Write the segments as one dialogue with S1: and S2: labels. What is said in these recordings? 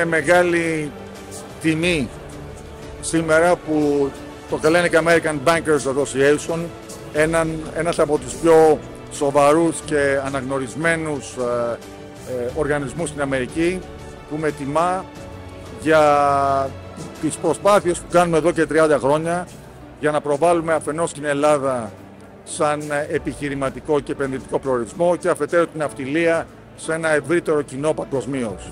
S1: είναι μεγάλη τιμή σήμερα που το Hellenic American Bankers Association, έναν, ένας από τους πιο σοβαρούς και αναγνωρισμένους ε, ε, οργανισμούς στην Αμερική, που με τιμά για τις προσπάθειες που κάνουμε εδώ και 30 χρόνια για να προβάλλουμε αφενός την Ελλάδα σαν επιχειρηματικό και επενδυτικό προορισμό και αφετέρου την αυτιλία σε ένα ευρύτερο κοινό παγκοσμίως.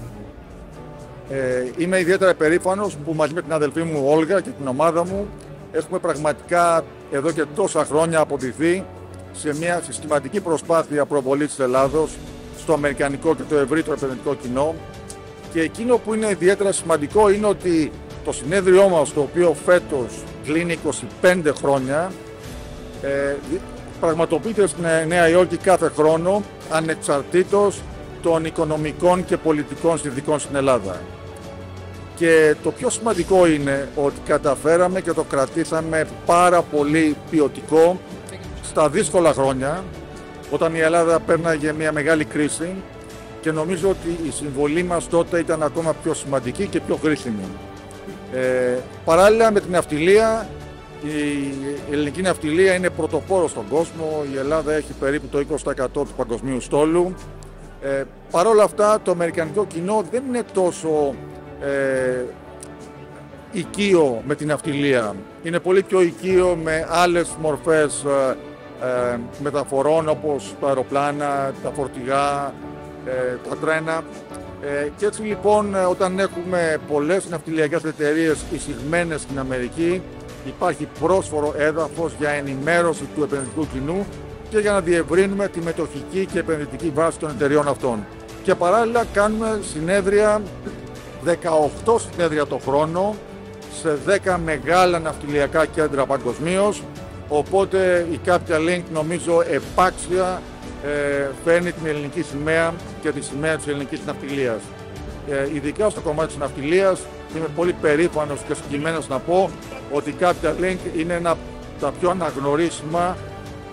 S1: Ε, είμαι ιδιαίτερα περήφανος που μαζί με την αδελφή μου Όλγα και την ομάδα μου έχουμε πραγματικά εδώ και τόσα χρόνια αποδειχθεί σε μια συστηματική προσπάθεια προβολής της Ελλάδος στο αμερικανικό και το ευρύτερο επενδυτικό κοινό. Και εκείνο που είναι ιδιαίτερα σημαντικό είναι ότι το συνέδριό μας, το οποίο φέτος κλείνει 25 χρόνια, ε, πραγματοποιείται στην Νέα Υόρκη κάθε χρόνο, ανεξαρτήτως των οικονομικών και πολιτικών συνδικών στην Ελλάδα. Και το πιο σημαντικό είναι ότι καταφέραμε και το κρατήσαμε πάρα πολύ ποιοτικό στα δύσκολα χρόνια, όταν η Ελλάδα πέρναγε μια μεγάλη κρίση και νομίζω ότι η συμβολή μας τότε ήταν ακόμα πιο σημαντική και πιο χρήσιμη. Ε, παράλληλα με την ναυτιλία, η ελληνική ναυτιλία είναι πρωτοπόρος στον κόσμο. Η Ελλάδα έχει περίπου το 20% του παγκοσμίου στόλου. Ε, Παρ' όλα αυτά το αμερικανικό κοινό δεν είναι τόσο ε, οικείο με την ναυτιλία. Είναι πολύ πιο οικείο με άλλες μορφές ε, ε μεταφορών όπως τα αεροπλάνα, τα φορτηγά, ε, τα τρένα. Ε, και έτσι λοιπόν όταν έχουμε πολλές ναυτιλιακές εταιρείες εισηγμένες στην Αμερική υπάρχει πρόσφορο έδαφος για ενημέρωση του επενδυτικού κοινού και για να διευρύνουμε τη μετοχική και επενδυτική βάση των εταιριών αυτών. Και παράλληλα κάνουμε συνέδρια, 18 συνέδρια το χρόνο, σε 10 μεγάλα ναυτιλιακά κέντρα παγκοσμίως. Οπότε η Capital Link νομίζω επάξια ε, φέρνει την ελληνική σημαία και τη σημαία της ελληνικής ναυτιλίας. Ε, ειδικά στο κομμάτι της ναυτιλίας είμαι πολύ περήφανος και συγκεκριμένος να πω ότι η Capital Link είναι ένα από τα πιο αναγνωρίσιμα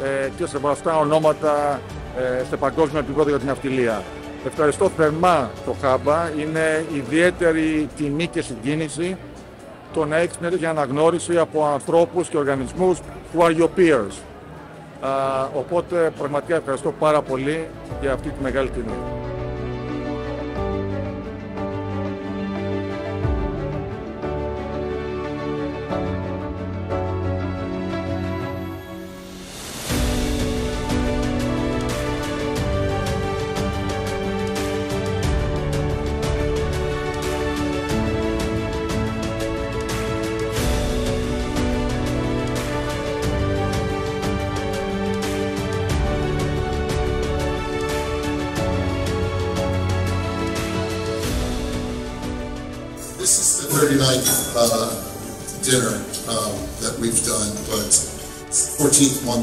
S1: ε, και σεβαστά ονόματα ε, σε παγκόσμιο επίπεδο για την ναυτιλία. Ευχαριστώ θερμά το Χάμπα. Είναι ιδιαίτερη τιμή και συγκίνηση το να έχεις μια τέτοια αναγνώριση από ανθρώπους και οργανισμούς who are your peers. οπότε πραγματικά ευχαριστώ πάρα πολύ για αυτή τη μεγάλη τιμή.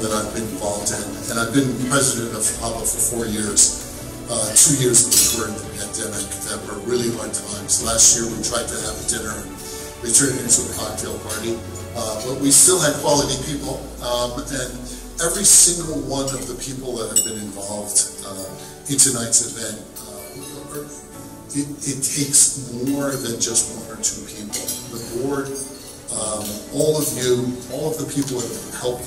S2: That I've been involved in. And I've been president of HABA for four years. Uh, two years of it were in the pandemic that were really hard times. Last year we tried to have a dinner and we turned it into a cocktail party. Uh, but we still had quality people. Um, and every single one of the people that have been involved uh, in tonight's event uh, it, it, takes more than just one or two people. The board, um, all of you, all of the people that have helped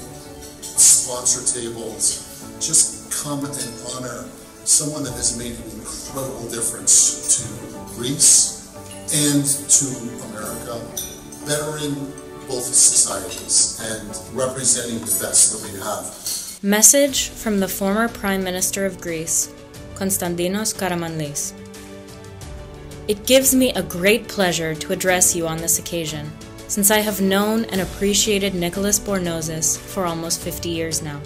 S2: sponsor tables, just come and honor someone that has made an incredible difference to Greece and to America, bettering both societies and representing the best that we have.
S3: Message from the former Prime Minister of Greece, Konstantinos Karamanlis. It gives me a great pleasure to address you on this occasion, since I have known and appreciated Nicholas Bornozis for almost 50 years now.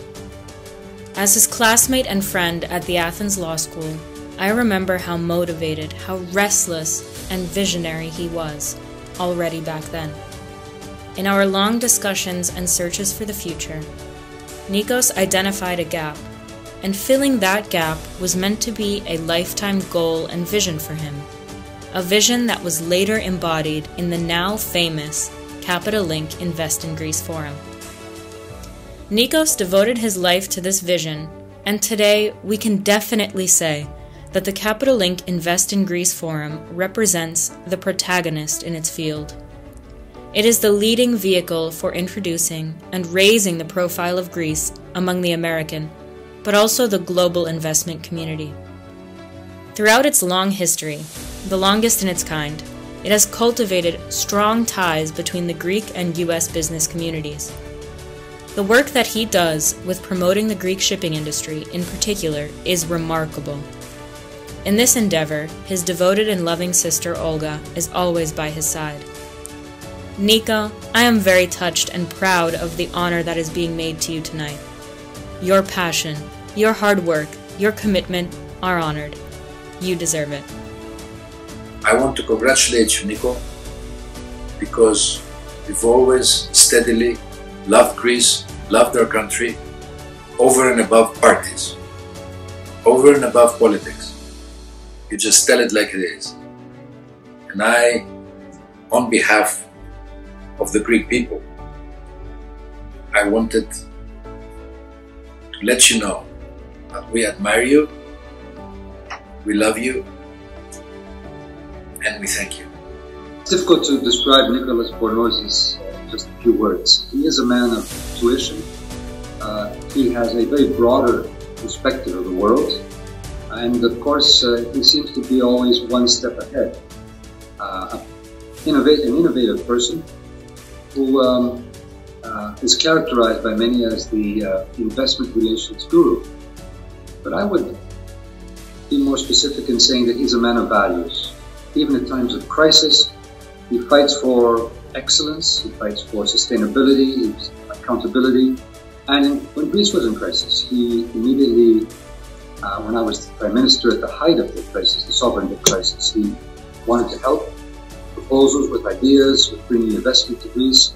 S3: As his classmate and friend at the Athens Law School, I remember how motivated, how restless, and visionary he was already back then. In our long discussions and searches for the future, Nikos identified a gap, and filling that gap was meant to be a lifetime goal and vision for him a vision that was later embodied in the now famous Capital Link Invest in Greece Forum. Nikos devoted his life to this vision, and today we can definitely say that the Capital Link Invest in Greece Forum represents the protagonist in its field. It is the leading vehicle for introducing and raising the profile of Greece among the American, but also the global investment community. Throughout its long history, the longest in its kind, it has cultivated strong ties between the Greek and US business communities. The work that he does with promoting the Greek shipping industry in particular is remarkable. In this endeavor, his devoted and loving sister Olga is always by his side. Nico, I am very touched and proud of the honor that is being made to you tonight. Your passion, your hard work, your commitment are honored. You deserve it.
S4: I want to congratulate you, Nico, because you've always steadily loved Greece, loved our country, over and above parties, over and above politics. You just tell it like it is. And I, on behalf of the Greek people, I wanted to let you know that we admire you, we love you, and we thank you.
S5: It's difficult to describe Nicholas Bornozis in just a few words. He is a man of tuition. Uh, he has a very broader perspective of the world. And of course, uh, he seems to be always one step ahead. Uh, innovate, an innovative person who um, uh, is characterized by many as the uh, investment relations guru. But I would be more specific in saying that he's a man of values. Even in times of crisis, he fights for excellence, he fights for sustainability, accountability. And when Greece was in crisis, he immediately, uh, when I was Prime Minister at the height of the crisis, the sovereign debt crisis, he wanted to help proposals with ideas, with bringing investment to Greece.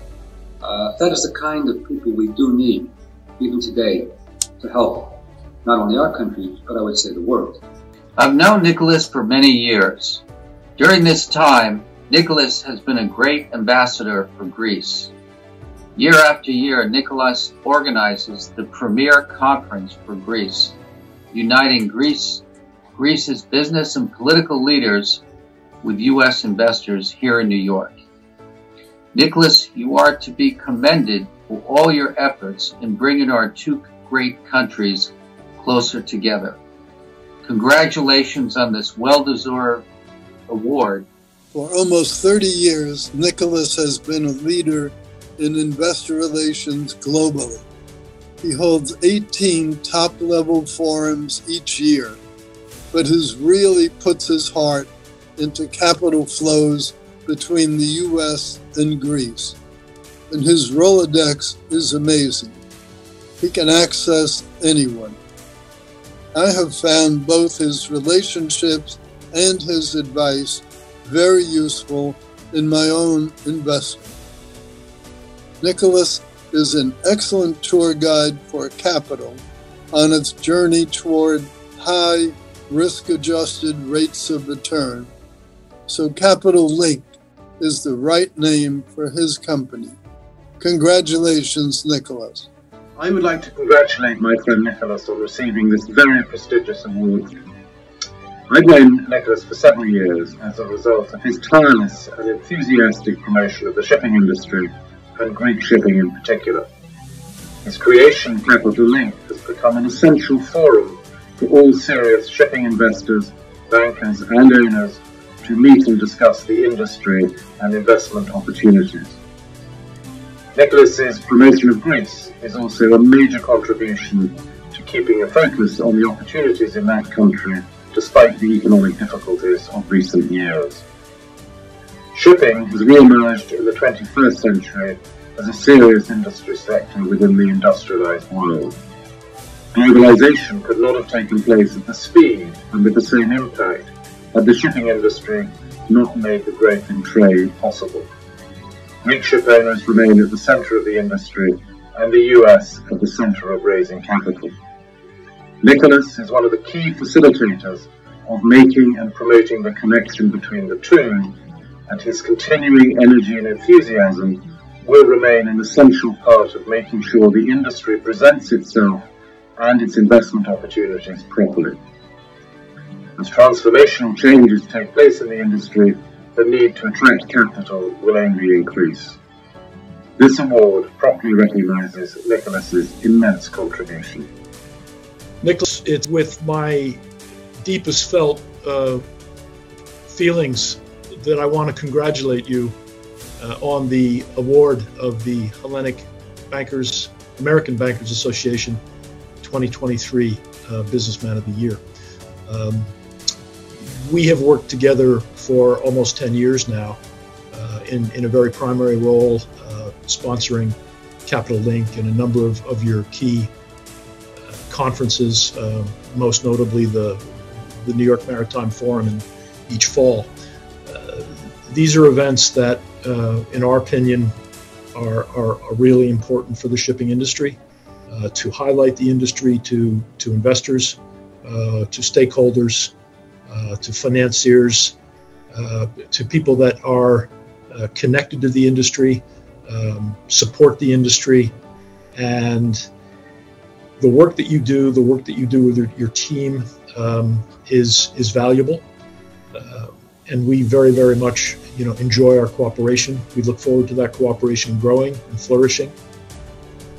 S5: Uh, that is the kind of people we do need, even today, to help not only our country, but I would say the world.
S6: I've known Nicholas for many years. During this time, Nicholas has been a great ambassador for Greece. Year after year, Nicholas organizes the premier conference for Greece, uniting Greece, Greece's business and political leaders with U.S. investors here in New York. Nicholas, you are to be commended for all your efforts in bringing our two great countries closer together. Congratulations on this well-deserved award.
S7: For almost 30 years, Nicholas has been a leader in investor relations globally. He holds 18 top level forums each year, but has really puts his heart into capital flows between the US and Greece. And his Rolodex is amazing. He can access anyone. I have found both his relationships and his advice very useful in my own investment. Nicholas is an excellent tour guide for capital on its journey toward high risk adjusted rates of return. So, Capital Link is the right name for his company. Congratulations, Nicholas.
S8: I would like to congratulate my friend Nicholas on receiving this very prestigious award. I've known Nicholas for several years as a result of his tireless and enthusiastic promotion of the shipping industry and Greek shipping in particular. His creation, Capital Link, has become an essential forum for all serious shipping investors, bankers and owners to meet and discuss the industry and investment opportunities. Nicholas's promotion of Greece is also a major contribution to keeping a focus on the opportunities in that country despite the economic difficulties of recent years. Shipping has re-emerged in the 21st century as a serious industry sector within the industrialized world. Globalization could not have taken place at the speed and with the same impact had the shipping industry not made the growth in trade possible. Greek ship owners remain at the center of the industry and the US at the center of raising capital. Nicholas is one of the key facilitators of making and promoting the connection between the two, and his continuing energy and enthusiasm will remain an essential part of making sure the industry presents itself and its investment opportunities properly. As transformational changes take place in the industry, the need to attract capital will only increase. This award properly recognises Nicholas's immense contribution.
S9: Nicholas, it's with my deepest felt uh, feelings that I want to congratulate you uh, on the award of the Hellenic Bankers, American Bankers Association 2023 uh, Businessman of the Year. Um, we have worked together for almost 10 years now uh, in, in a very primary role, uh, sponsoring Capital Link and a number of, of your key conferences, uh, most notably the, the New York Maritime Forum in each fall. Uh, these are events that, uh, in our opinion, are, are, are, really important for the shipping industry to highlight the industry to, to investors, to stakeholders, uh, to financiers, uh, to people that are uh, connected to the industry, um, support the industry, and the work that you do, the work that you do with your, your team, um, is is valuable, uh, and we very very much you know enjoy our cooperation. We look forward to that cooperation growing and flourishing.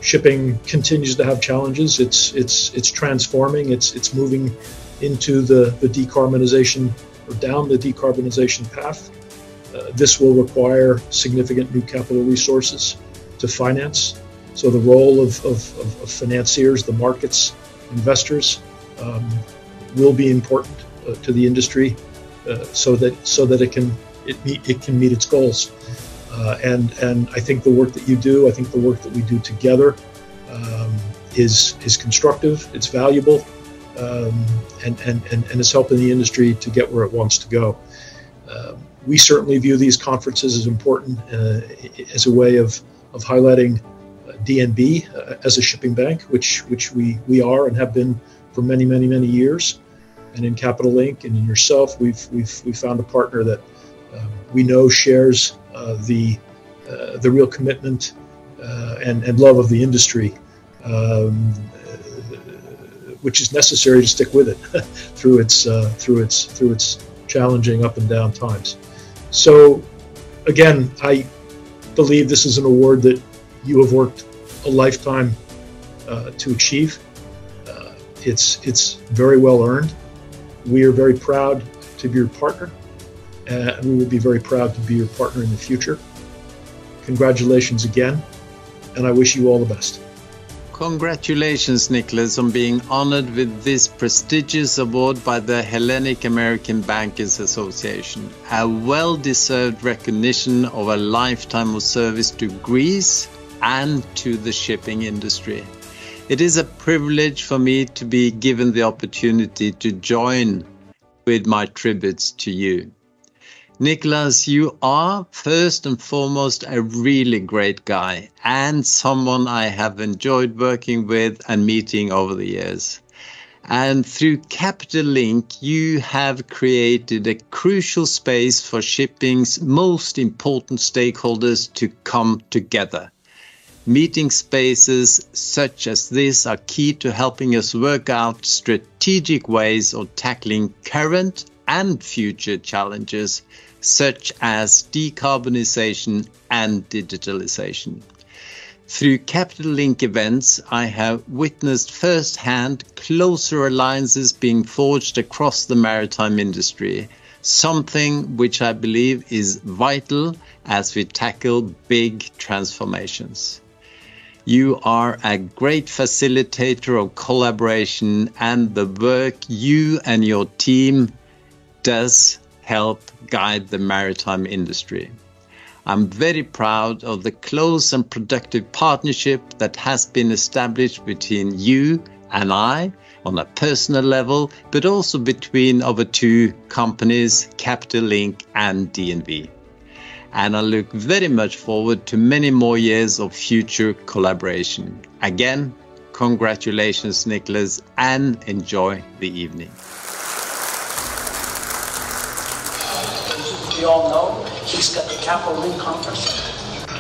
S9: Shipping continues to have challenges. It's it's it's transforming. It's it's moving into the, the decarbonization or down the decarbonization path. Uh, this will require significant new capital resources to finance. So the role of, of, of financiers, the markets, investors, um, will be important uh, to the industry, uh, so that so that it can it meet it can meet its goals. Uh, and and I think the work that you do, I think the work that we do together, um, is is constructive. It's valuable um, and, and, and, and is helping the industry to get where it wants to go. Uh, we certainly view these conferences as important uh, as a way of, of highlighting DNB uh, as a shipping bank, which, which we, we are and have been for many, many, many years. And in Capital Link and in yourself, we've, we've, we've found a partner that um, we know shares uh, the, uh, the real commitment and, and love of the industry. Um, which is necessary to stick with it through its uh, through its through its challenging up and down times. So, again, I believe this is an award that you have worked a lifetime uh, to achieve. Uh, it's it's very well earned. We are very proud to be your partner, and we will be very proud to be your partner in the future. Congratulations again, and I wish you all the best.
S10: Congratulations, Nicholas, on being honored with this prestigious award by the Hellenic American Bankers Association. A well deserved recognition of a lifetime of service to Greece and to the shipping industry. It is a privilege for me to be given the opportunity to join with my tributes to you. Nicholas, you are first and foremost a really great guy and someone I have enjoyed working with and meeting over the years. And through Capital Link, you have created a crucial space for shipping's most important stakeholders to come together. Meeting spaces such as this are key to helping us work out strategic ways of tackling current and future challenges such as decarbonization and digitalization. Through Capital Link events, I have witnessed firsthand closer alliances being forged across the maritime industry, something which I believe is vital as we tackle big transformations. You are a great facilitator of collaboration and the work you and your team does help guide the maritime industry. I'm very proud of the close and productive partnership that has been established between you and I on a personal level, but also between our two companies, Capital Link and DNB. And I look very much forward to many more years of future collaboration. Again, congratulations, Nicholas, and enjoy the evening.
S11: we all know, he's got the Capital Link Conference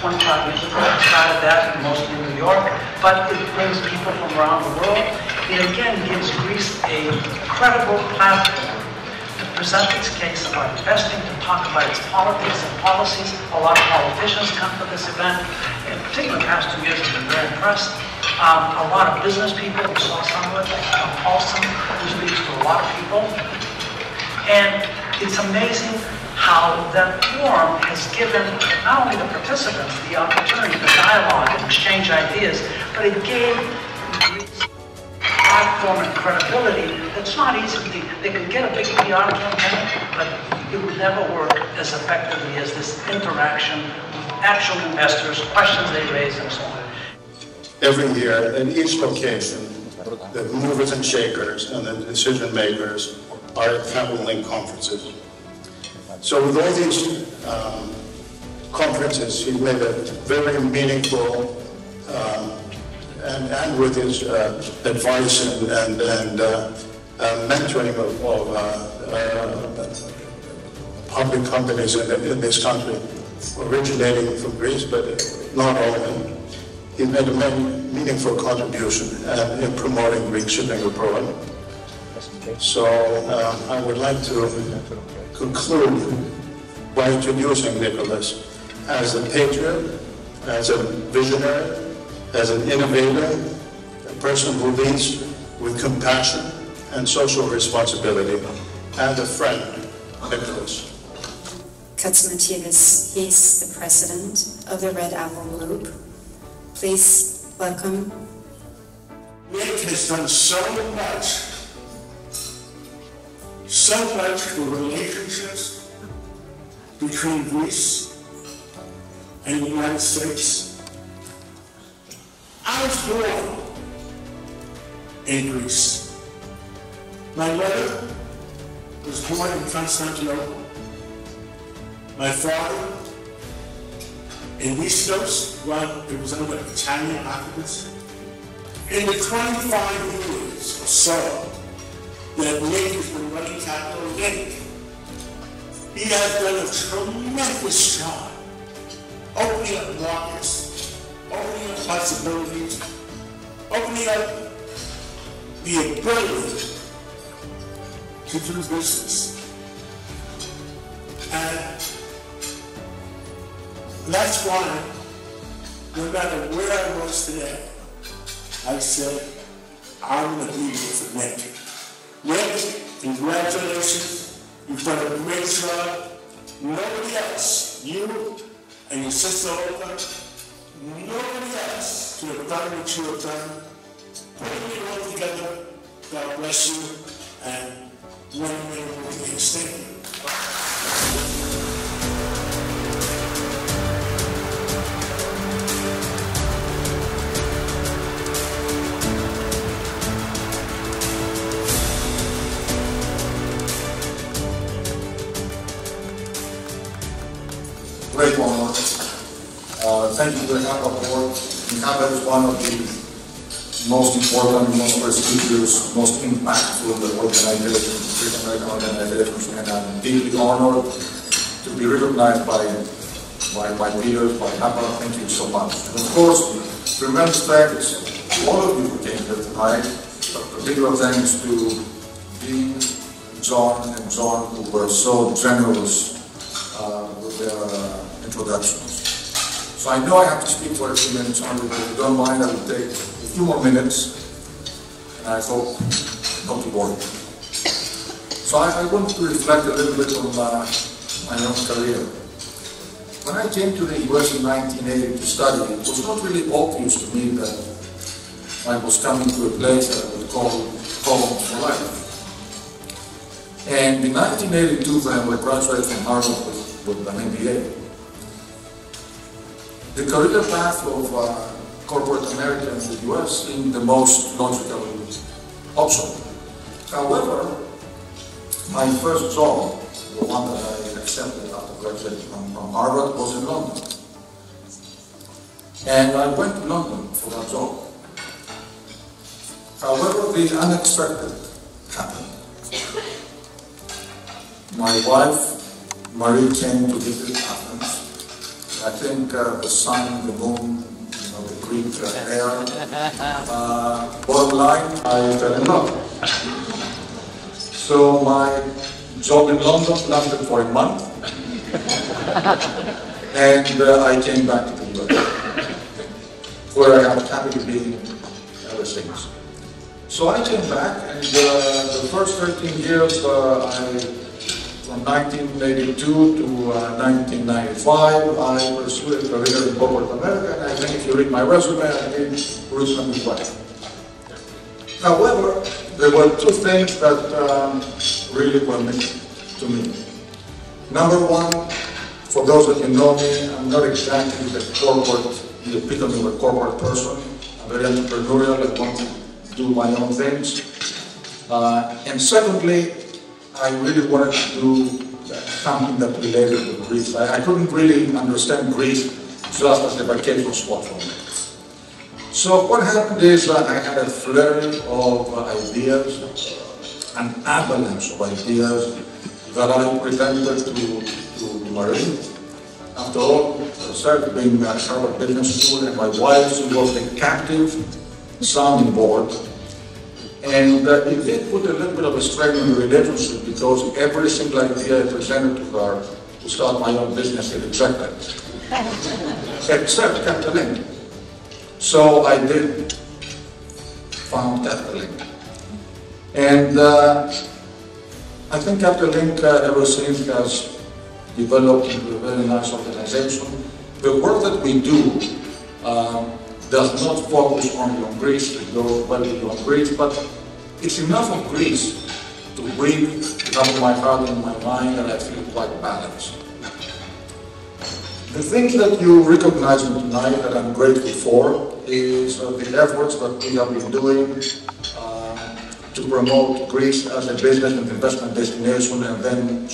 S11: 25 years ago. Started that mostly in New York, but it brings people from around the world. It again gives Greece a credible platform present its case about investing, to talk about its politics and policies. A lot of politicians come to this event. In particular, the past two years, I've been very impressed. Um, a lot of business people, we saw some of it, like Paulson, who speaks to a lot of people. And it's amazing how that forum has given not only the participants the opportunity to dialogue and exchange ideas, but it gave platform and credibility that's not easy. They could get a big PR campaign, but it would never work as effectively as this interaction with actual investors, questions they raise, and so on.
S12: Every year, in each location, the movers and shakers and the decision makers are at Capital Link conferences. So with all these um, conferences, he made a very meaningful um, and, and with his uh, advice and, and, and uh, uh, mentoring of, of uh, uh, public companies in, in, this country, originating from Greece, but not only. He made a meaningful contribution in promoting Greek shipping abroad. So I would like to conclude by introducing Nicholas as a patriot, as a visionary, as an innovator, a person who leads with compassion and social responsibility, and a friend, Nicholas.
S13: Catsimatidis, he's the president of the Red Apple Group. Please welcome.
S14: Nick has done so much so much for relationships between Greece and the United States. Was born in Greece. My mother was born in Constantinople. My father in Nisyros while it was under Italian occupancy. In the 25 years or so that Nick has been running Capital Link. He has done a tremendous job opening up markets, opening up possibilities, opening up the ability to do business. And that's why, no matter where I was today, I said, I'm going to be with Nick. Nick, congratulations. You've done a great job. Nobody else, you and your sister Olga, nobody else could have done what you have done. Putting it all together, God bless you, and many more things. Thank you.
S15: great honor. Uh, thank you to the HABA Board. HABA is one of the most important, most prestigious, most impactful organizations, Greek American organizations, and I'm deeply honored to be recognized by, by my peers, by HABA. Thank you so much. And of course, tremendous thanks to all of you who came here tonight. Particular thanks to Dean, John, and John, who were so generous uh, with their uh, introductions. So I know I have to speak for a few minutes but if you don't mind, I will take few more minutes, and I hope not to bore you. So I, I, want to reflect a little bit on uh, my own career. When I came to the US in 1980 to study, it was not really obvious to me that I was coming to a place that I would call home for life. And in 1982, when I graduated from Harvard with, with an MBA, the career path of uh, corporate America in the US seemed the most logical option. However, my first job, the one that I accepted after graduating from, from Harvard, was in London. And I went to London for that job. However, the unexpected happened. My wife, Marie, came to visit Athens I think uh, the sun, the moon, know, the Greek uh. Bottom line, I fell in love. So my job in London lasted for a month, and uh, I came back to the US, where I have happily been ever since. So I came back, and uh, the first 13 years, uh, I, from 1982 to uh, 1995, I pursued a career in corporate America, and I think if you read my resume, I did reasonably well. However, there were two things that um, really were missing to me. Number one, for those that you know me, I'm not exactly the corporate, the epitome of a corporate person. I'm very entrepreneurial, I want to do my own things. Uh, and secondly, I really wanted to do something that related to Greece. I, I couldn't really understand Greece just as a vacation spot for me. So what happened is that I had a flurry of ideas, an avalanche of ideas that I presented to, to Marie. After all, I started being a Harvard Business School and my wife, she was a captive sounding board. And uh, it did put a little bit of a strain on the relationship because every single idea I presented to her to start my own business, it rejected. Except Link. So I did found Capital Link. And uh, I think Capital Link uh, ever since has developed into a very nice organization. The work that we do um, does not focus only on Greece, it goes well beyond Greece, but it's enough of Greece to bring enough of my heart and my mind and I feel quite balanced. The things that you recognize tonight that I'm grateful for is uh, the efforts that we have been doing uh, to promote Greece as a business and investment destination and then.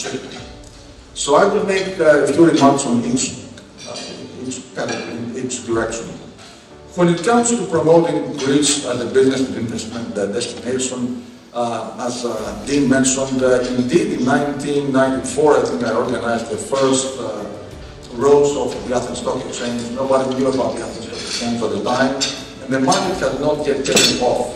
S15: So I will make uh, a few remarks on each, uh, each, each direction. When it comes to promoting Greece as a business investment destination, uh, as uh, Dean mentioned, uh, indeed in 1994, I think I organized the first uh, roadshow for the Athens Stock Exchange. Nobody knew about the Athens Stock Exchange at the time, and the market had not yet taken off.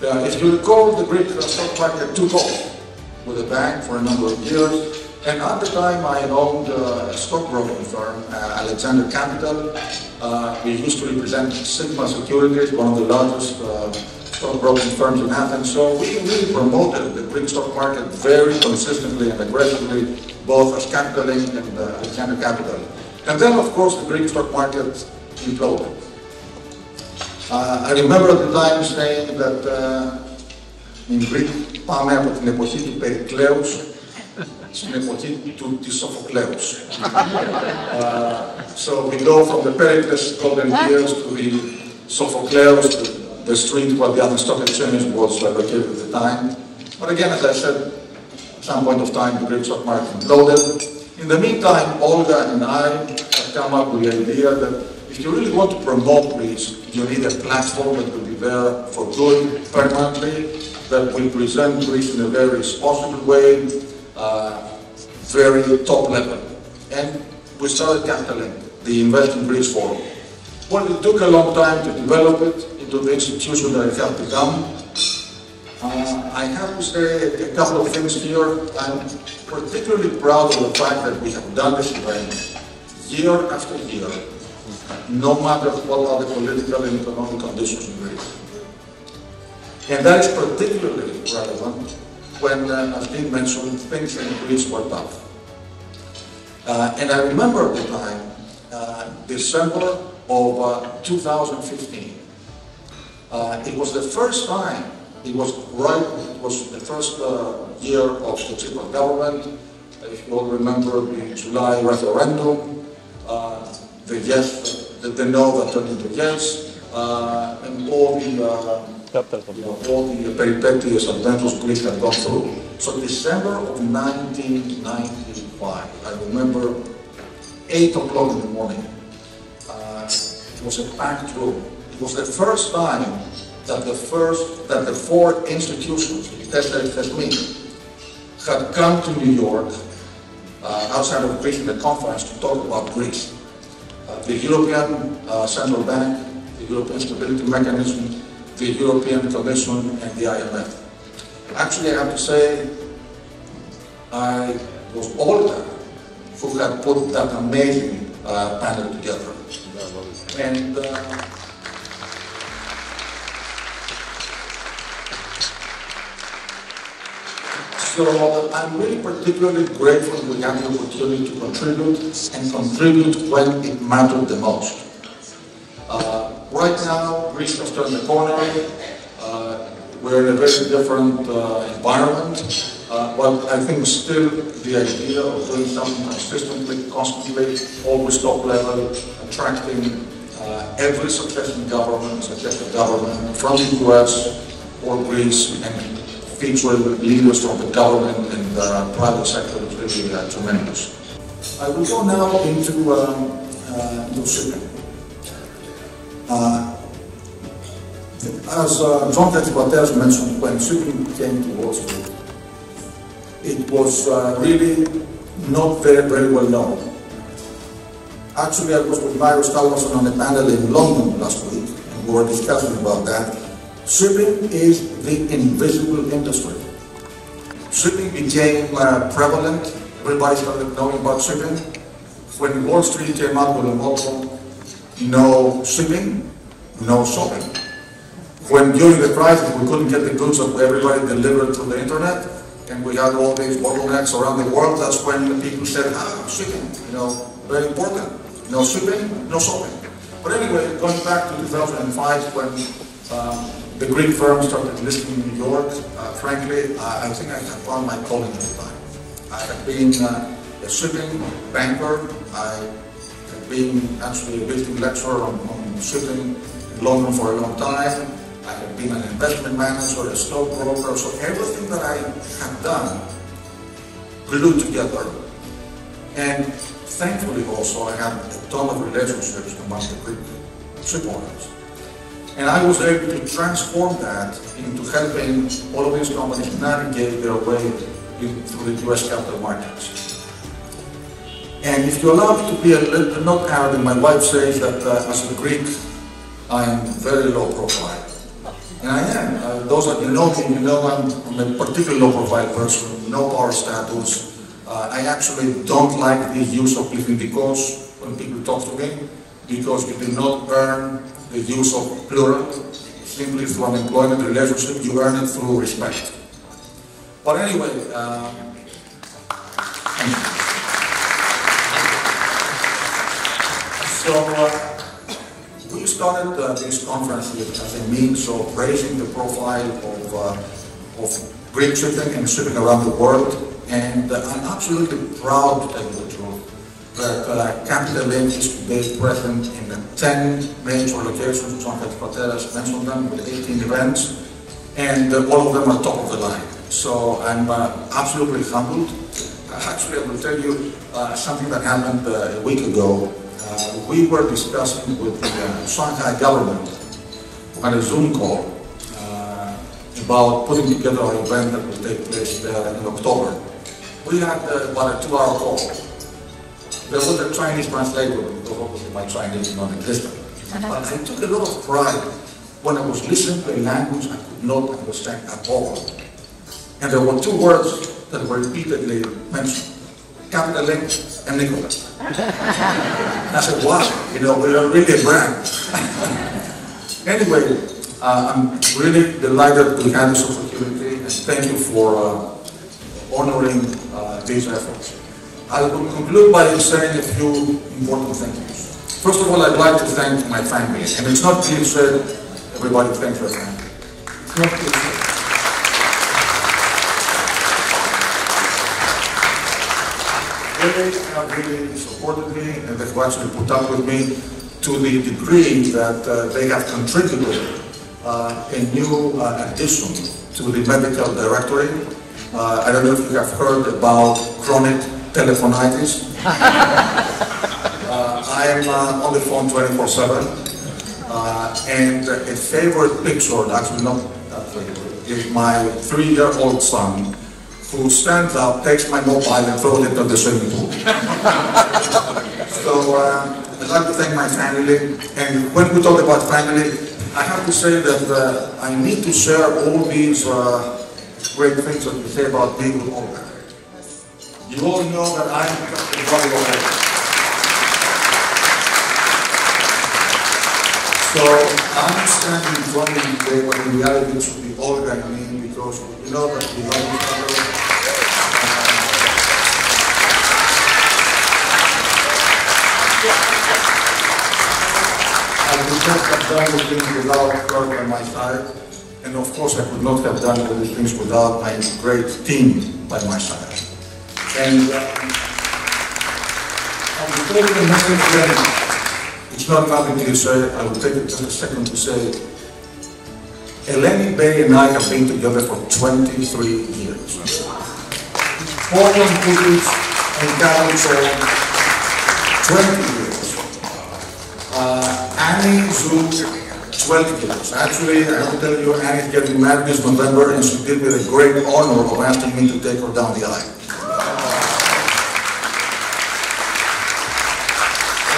S15: Uh, if you recall, the Greek stock market took off with the bank for a number of years, and at the time, I owned a uh, stockbroking firm, uh, Alexander Capital. Uh, we used to represent Sigma Securities, one of the largest stockbroking firms in Athens. So we really promoted the Greek stock market very consistently and aggressively, both as Capital Link and uh, Alexander Capital. And then, of course, the Greek stock market imploded. Uh, I remember at the time saying that uh, in Greek πάμε από την εποχή του στην εποχή του της Σοφοκλέους. Uh, so we go from the Pericles golden years to the Sophocleus, to the street where the Athens Stock Exchange was located at the time. But again, as I said, at some point of time, the Greek stock market imploded. In the meantime, Olga and I have come up with the idea that if you really want to promote Greece, you need a platform that will be there for good permanently, that will present Greece in a very responsible way, uh, very top level. And we started Capital the Investment in Greece Forum. Well, it took a long time to develop it into the institution that it has become. Uh, I have to say a couple of things here. I'm particularly proud of the fact that we have done this event year after year, no matter what are the political and economic conditions in Greece. And that is particularly relevant when, uh, as Dean mentioned, things in Greece were tough. Uh, and I remember the time, uh, December of 2015. it was the first time, it was right, it was the first year of the Tsipras government. If you all remember the July referendum, the yes, the, the no that turned into yes, and all the you know, all the and Greece had gone through. So December of 1995, I remember 8 o'clock in the morning, uh, it was a packed room. It was the first time that the first, that the four institutions, Tesla me, had come to New York, uh, outside of Greece in the conference to talk about Greece. Uh, the European uh, Central Bank, the European Stability Mechanism, the European Commission and the IMF. Actually, I have to say, I was them who had put that amazing uh, panel together. And uh, so I'm really particularly grateful we had the opportunity to contribute and contribute when it mattered the most. Right now, Greece has turned the corner. Uh, we're in a very different uh, environment, uh, but I think still the idea of doing something consistently, constantly, always top level, attracting uh, every successive government, successive government from the US or Greece and featuring leaders from the government and the private sector is really uh, tremendous. I will go now into um, uh. Uh, as uh, John Hadjipateras mentioned, when shipping came to Wall Street, it was uh, really not very, very well known. Actually, I was with Myros Hjalmarsson on a panel in London last week, and we were discussing about that. Shipping is the invisible industry. Shipping became uh, prevalent. Everybody started knowing about shipping. When Wall Street came out with a motto, no shipping, no shopping. When during the crisis we couldn't get the goods of everybody delivered through the internet, and we had all these bottlenecks around the world, that's when the people said, ah, shipping, you know, very important. No shipping, no shopping. But anyway, going back to 2005 when um, the Greek firm started listing in New York, uh, frankly, I, think I had found my calling at the time. I had been uh, a shipping banker. I been actually a visiting lecturer on, on shipping in London for a long time. I have been an investment manager, a stockbroker, so everything that I have done glued together. And thankfully also I had a ton of relationships among the Greek ship owners. And I was able to transform that into helping all of these companies navigate their way in, through the US capital markets. And if you allow me to be a little not arrogant, my wife says that uh, as a Greek, I am very low profile. And I am. Uh, those of you know me, you know I'm, I'm a particularly low profile person, no power status. Uh, I actually don't like the use of because when people talk to me, because you do not earn the use of plural simply through employment relationship, you earn it through respect. But anyway, um, so uh, we started uh, this conference as a means of raising the profile of, uh, of Greek shipping and shipping around the world. And uh, I'm absolutely proud to tell you the truth that uh, Capital Link is today present in 10 major locations. John Hadjipateras mentioned them with 18 events, and uh, all of them are top of the line. So I'm uh, absolutely humbled. Actually, I will tell you uh, something that happened uh, a week ago. Uh, we were discussing with the uh, Shanghai government on a Zoom call uh, about putting together an event that will take place there in October. We had uh, about a two-hour call. There was a Chinese translator because obviously my Chinese is non-existent. But I took a lot of pride when I was listening to a language I could not understand at all. And there were two words that were repeatedly mentioned. Capital Link and Nicholas. I said, wow, you know, we are really a brand. anyway, uh, I'm really delighted to have this opportunity and thank you for uh, honoring uh, these efforts. I will conclude by saying a few important thank yous. First of all, I'd like to thank my family. And it's not cliche, everybody thanks their family. It's not. They have really supported me and they've actually put up with me to the degree that uh, they have contributed uh, a new uh, addition to the medical directory. Uh, I don't know if you have heard about chronic telephonitis. uh, I'm uh, on the phone 24-7. Uh, and a favorite picture, actually not that favorite, is my three-year-old son who stands up, takes my mobile and throws it into the swimming pool. so uh, I'd like to thank my family. And when we talk about family, I have to say that uh, I need to share all these uh, great things that you say about being with all You all know that I'm a of. So I'm standing in front of you today, but in reality it should be Olga and me because you know that we love each other. I could not have done the things without her by my side, and of course I could not have done all these things without my great team by my side. And uh, I will take the message then, it's not nothing to say, I will take it just a second to say, Eleni Bej and I have been together for 23 years. Portland Cookies and Calypso, 20 years. Uh, Annie Zoom, 12 years. Actually, I to tell you, Annie is getting married this November, and she did me the great honor of asking me to take her down the aisle.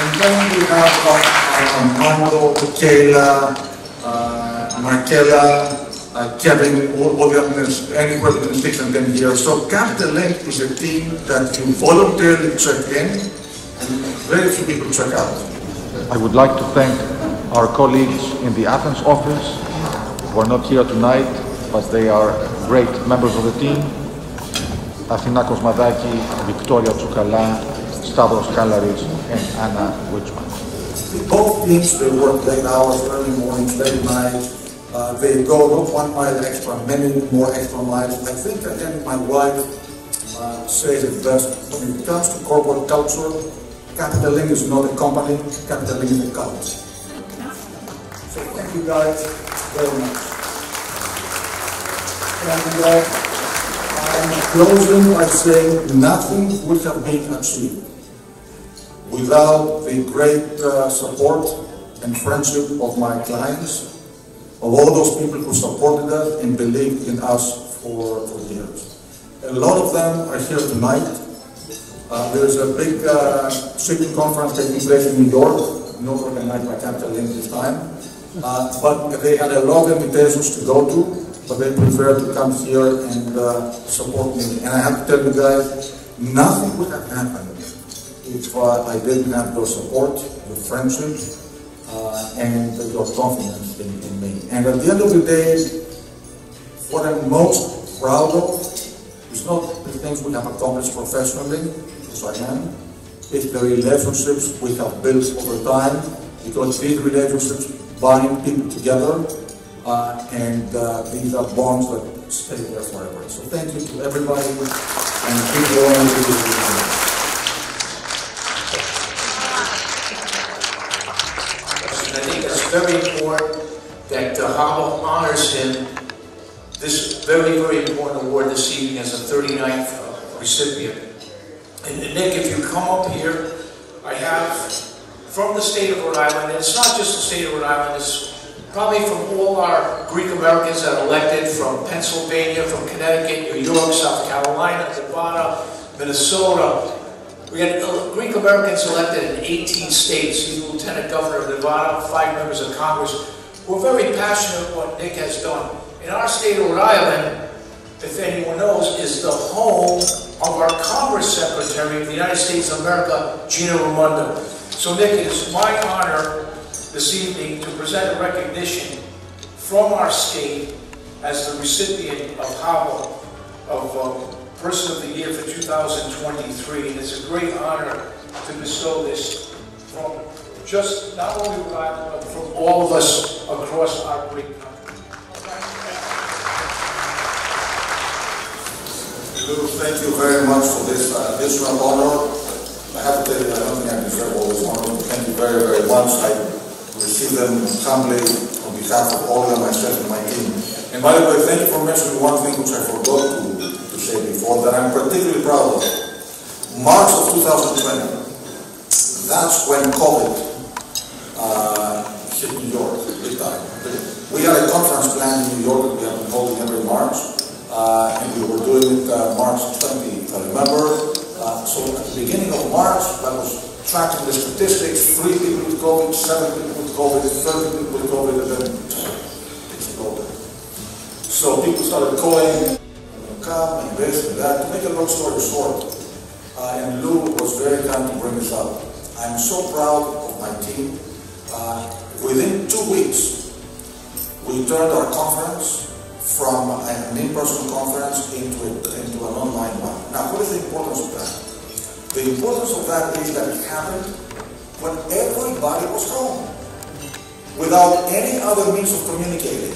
S15: And then we have uh, Armando, Kayla, uh, Markella, uh, Kevin, all, all the others, anywhere between six and 10 years. So Capital Link is a team that you voluntarily check in, and very few people check out.
S16: I would like to thank our colleagues in the Athens office who are not here tonight, but they are great members of the team. Athina Kosmadaki, Victoria Tsukala, Stavros Kalaris, and Anna Wichman.
S15: Both teams, they work late hours, early mornings, late nights. Uh, they go not one mile extra, many more extra miles. I think again, my wife uh, says it best. When it comes to corporate culture, Capital Link is not a company, Capital Link is a cult. So thank you guys very much. And uh, I'm closing by saying nothing would have been achieved without the great uh, support and friendship of my clients, of all those people who supported us and believed in us for, for years. A lot of them are here tonight. Uh, there's a big uh, conference taking place in New York, not organized by Capital Link this time. Uh, but they had a lot of invitations to go to, but they preferred to come here and uh, support me. And I have to tell you guys, nothing would have happened if uh, I didn't have your support, your friendship, uh, and your confidence in, in me. And at the end of the day, what I'm most proud of is not the things we have accomplished professionally, because I am, it's the relationships we have built over time, because these relationships bind people together, uh, and uh, these are bonds that stay there forever. So thank you to everybody, and keep going to this.
S17: I think it's very important that the HABA honors him this very, very important award this evening as a 39th uh, recipient. And Nick, if you come up here, I have from the state of Rhode Island, and it's not just the state of Rhode Island, it's probably from all our Greek Americans that are elected from Pennsylvania, from Connecticut, New York, South Carolina, Nevada, Minnesota, we had uh, Greek Americans elected in 18 states, he's Lieutenant Governor of Nevada, five members of Congress. We're very passionate about what Nick has done. In our state of Rhode Island, if anyone knows, is the home of our Commerce Secretary of the United States of America, Gina Raimondo. So Nick, it is my honor this evening to present a recognition from our state as the recipient of Howell, of uh, Person of the Year for 2023. And it's a great honor to bestow this from just not only from all of us across our great country.
S15: Thank you very much for this uh, additional honor. I have to tell you, I don't think I deserve all this honor. Thank you very, very much. I receive them humbly on behalf of all of myself and my team. And by the way, thank you for mentioning one thing which I forgot to, to say before that I'm particularly proud of. March of 2020, that's when COVID uh, hit New York big time. We had a conference planned in New York that we have been holding every March. Uh, and we were doing it uh, March 20, I remember. Uh, so at the beginning of March, I was tracking the statistics, three people with COVID, seven people with COVID, 30 people with COVID, and then it's COVID. So people started calling, come and this and that. To make a long story short, uh, and Lou was very kind to bring this up. I'm so proud of my team. Uh, within two weeks, we turned our conference from an in-person conference into, a, into an online one. Now, what is the importance of that? The importance of that is that it happened when everybody was home, without any other means of communicating.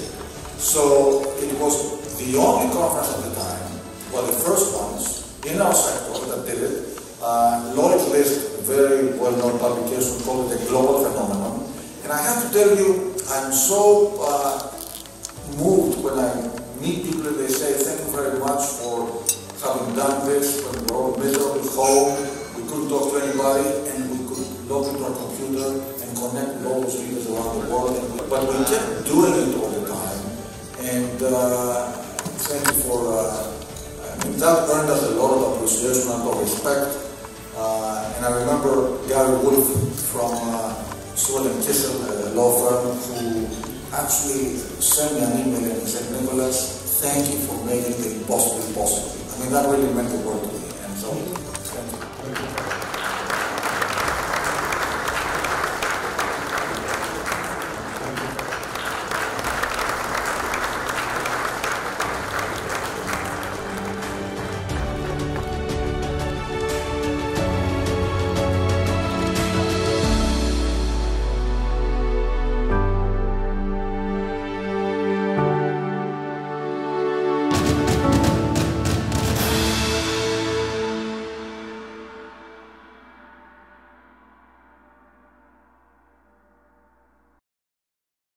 S15: So it was the only conference at the time, well, the first ones in our sector that did it. Uh, Lloyd's List, very well-known publication, called it a global phenomenon. And I have to tell you, I'm so uh, moved when I meet people and they say, thank you very much for having done this when we were all miserable home, we couldn't talk to anybody, and we could log into our computer and connect with all those leaders around the world. But we kept doing it all the time. And uh, thank you for, uh, I mean, that earned us a lot of appreciation and of respect. Uh, and I remember Gary Wolfe from uh, Seward and Kissel, law firm, who actually sent me an email and he said, Nicholas, thank you for